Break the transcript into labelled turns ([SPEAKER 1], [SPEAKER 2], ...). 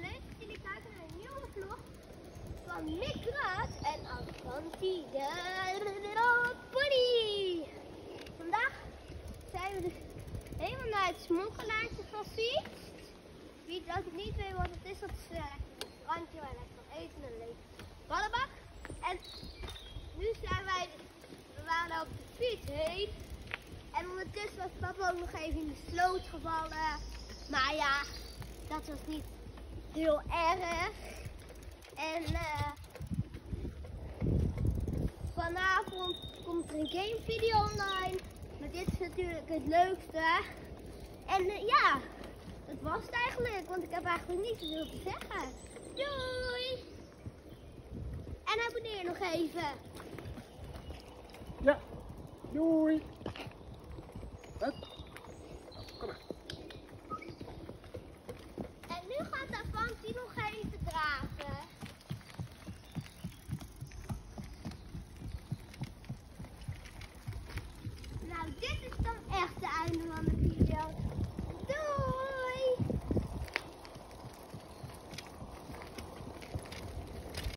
[SPEAKER 1] leuk dat jullie kijken naar een nieuwe vlog van Raad en Alfanti de Pony. Vandaag zijn we dus helemaal naar het smokkelaartje gefietst. Wie dat niet weet wat het is, dat is een randje waar lekker kan eten en lege ballenbak. En nu zijn wij, we waren op de fiets heen. En ondertussen was papa ook nog even in de sloot gevallen. Maar ja, dat was niet heel erg. En uh, vanavond komt er een game video online. Maar dit is natuurlijk het leukste. En uh, ja, dat was het eigenlijk. Want ik heb eigenlijk niet zoveel te zeggen. Doei! En abonneer nog even.
[SPEAKER 2] Ja, doei.
[SPEAKER 1] Einde van de